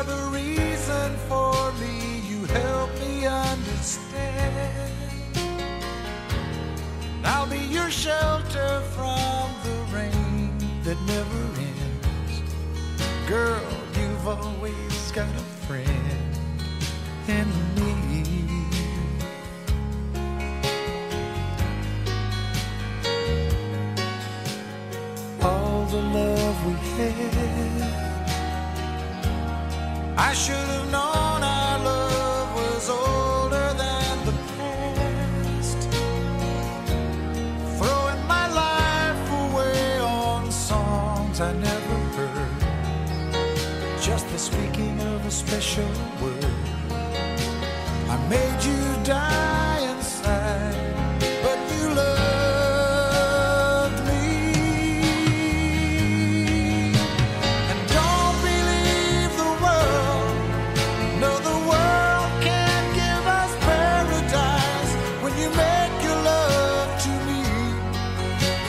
are the reason for me. You help me understand. And I'll be your shelter from the rain that never ends. Girl, you've always got a friend in me. All the love we had. Speaking of a special word.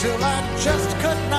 till I just could not.